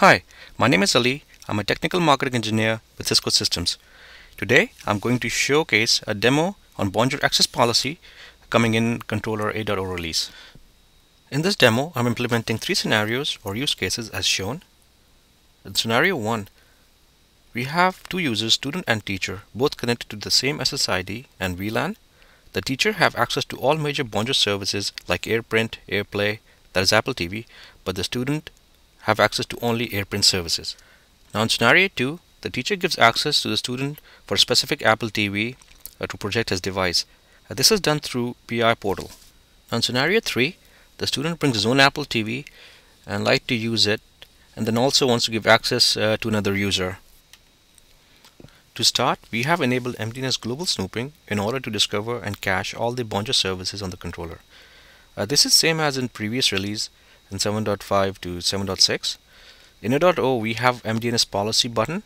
Hi, my name is Ali. I'm a technical marketing engineer with Cisco Systems. Today, I'm going to showcase a demo on Bonjour Access Policy coming in Controller 8.0 release. In this demo, I'm implementing three scenarios or use cases as shown. In scenario 1, we have two users, student and teacher, both connected to the same SSID and VLAN. The teacher have access to all major Bonjour services like AirPrint, AirPlay, that is Apple TV, but the student have access to only AirPrint services. Now in scenario 2, the teacher gives access to the student for a specific Apple TV uh, to project his device. Uh, this is done through PI portal. Now in scenario 3, the student brings his own Apple TV and like to use it and then also wants to give access uh, to another user. To start, we have enabled MDNS global snooping in order to discover and cache all the Bonjour services on the controller. Uh, this is same as in previous release in 7.5 to 7.6. In 8.0 we have MDNS policy button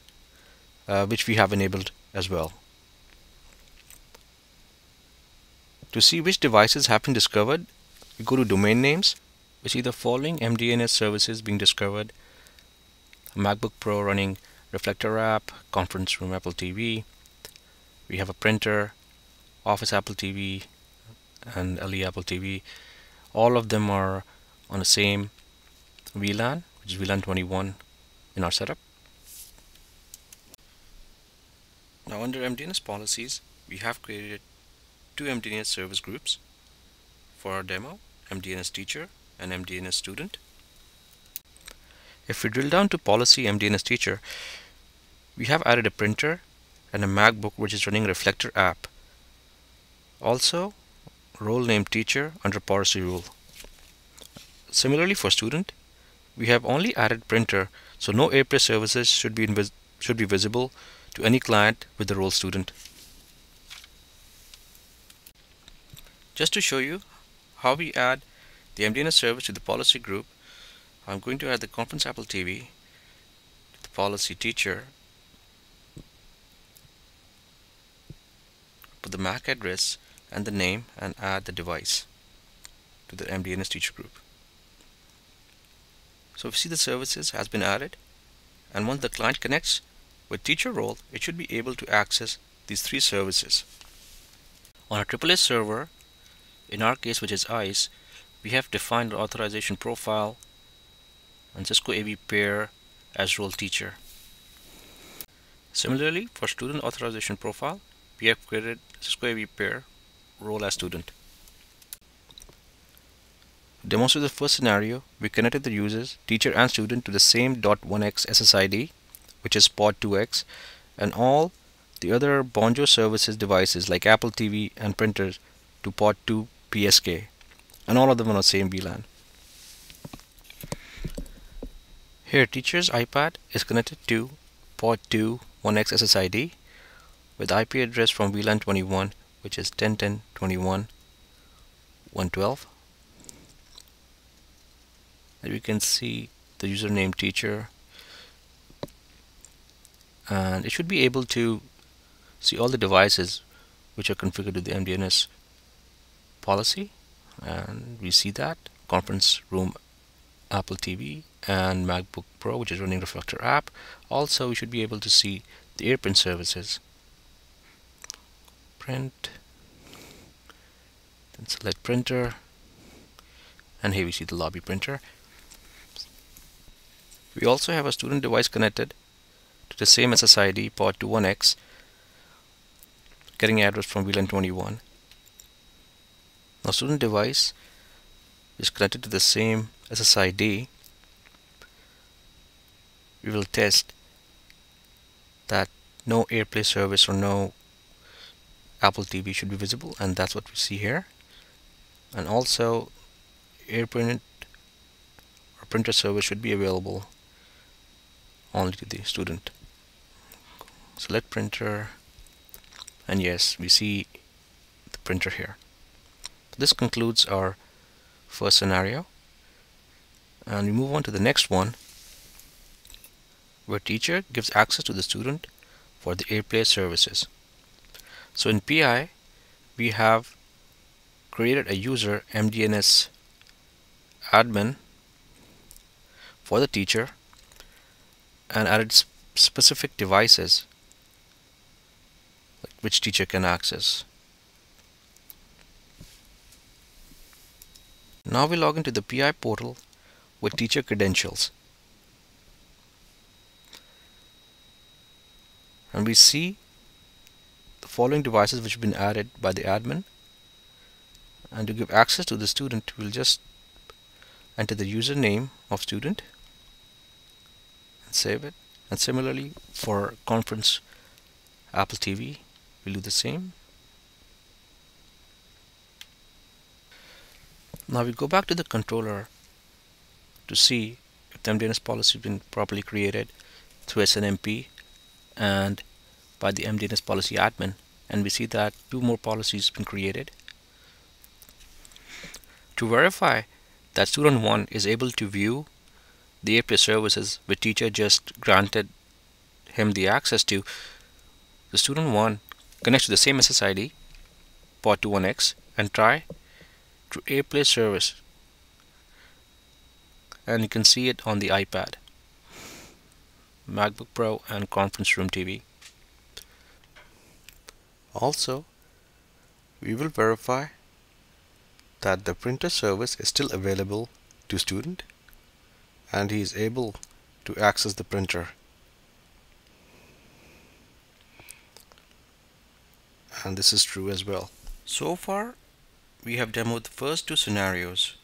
uh, which we have enabled as well. To see which devices have been discovered, we go to domain names. We see the following MDNS services being discovered. MacBook Pro running Reflector app, Conference Room Apple TV. We have a printer, Office Apple TV, and LE Apple TV. All of them are on the same VLAN, which is VLAN 21 in our setup. Now under MDNS policies, we have created two MDNS service groups for our demo, MDNS teacher and MDNS student. If we drill down to policy MDNS teacher, we have added a printer and a MacBook which is running Reflector app. Also, role name teacher under policy rule. Similarly for student, we have only added printer, so no AirPlay services should be should be visible to any client with the role student. Just to show you how we add the MDNS service to the policy group, I'm going to add the Conference Apple TV to the policy teacher, put the MAC address and the name and add the device to the MDNS teacher group. So if you see the services has been added and once the client connects with teacher role it should be able to access these three services. On a AAA server in our case which is ISE we have defined the authorization profile and Cisco AV pair as role teacher. Similarly for student authorization profile we have created Cisco AV pair role as student demonstrate the first scenario, we connected the users, teacher and student to the same .1x SSID, which is port 2x, and all the other Bonjour services devices like Apple TV and printers to port 2 PSK, and all of them on the same VLAN. Here, teacher's iPad is connected to port 2 1x SSID with IP address from VLAN 21, which is 10.10.21.112 and we can see the username teacher. And it should be able to see all the devices which are configured to the MDNS policy. And we see that. Conference room Apple TV and MacBook Pro which is running Reflector app. Also we should be able to see the AirPrint services. Print. Then select printer. And here we see the lobby printer we also have a student device connected to the same SSID port 21X getting address from VLAN 21. Now student device is connected to the same SSID. We will test that no AirPlay service or no Apple TV should be visible and that's what we see here and also AirPrint or printer service should be available only to the student. Select printer. And yes we see the printer here. This concludes our first scenario. And we move on to the next one where teacher gives access to the student for the AirPlay services. So in PI we have created a user MDNS admin for the teacher and added specific devices which teacher can access. Now we log into the PI portal with teacher credentials. And we see the following devices which have been added by the admin. And to give access to the student, we'll just enter the username of student and save it. And similarly for conference Apple TV, we'll do the same. Now we go back to the controller to see if the MDNS policy has been properly created through SNMP and by the MDNS policy admin and we see that two more policies have been created. To verify that student 1 is able to view the AirPlay services which teacher just granted him the access to, the student 1 connects to the same SSID port 21X and try to AirPlay service. And you can see it on the iPad. MacBook Pro and conference room TV also we will verify that the printer service is still available to student and he is able to access the printer and this is true as well so far we have demoed the first two scenarios.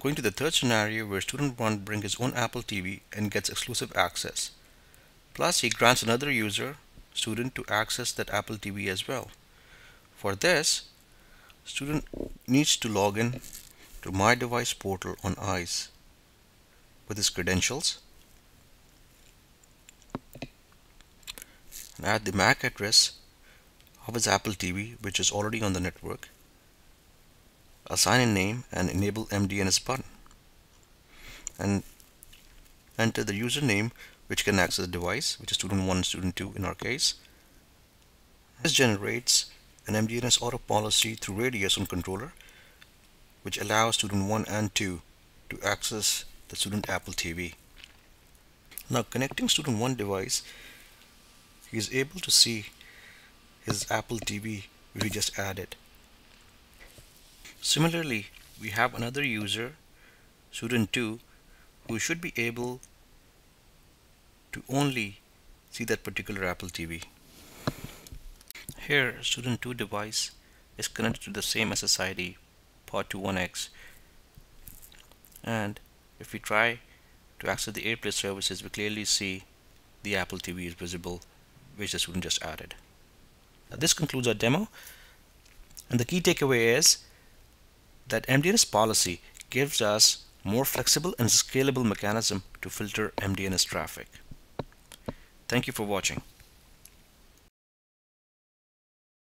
Going to the third scenario where student 1 brings his own Apple TV and gets exclusive access. Plus he grants another user, student to access that Apple TV as well. For this, student needs to log in to My Device portal on ISE with his credentials. And add the MAC address of his Apple TV which is already on the network, assign a name and enable MDNS button. And enter the username which can access the device which is student 1 student 2 in our case. This generates an MDNS auto policy through radius on controller which allows student 1 and 2 to access the student Apple TV. Now connecting student 1 device he is able to see his Apple TV we just added. Similarly, we have another user, student 2, who should be able to only see that particular Apple TV. Here, student 2 device is connected to the same SSID, port 21X. And if we try to access the AirPlay services, we clearly see the Apple TV is visible, which the student just added. Now This concludes our demo. And the key takeaway is that MDNS policy gives us more flexible and scalable mechanism to filter MDNS traffic. Thank you for watching.